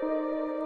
Música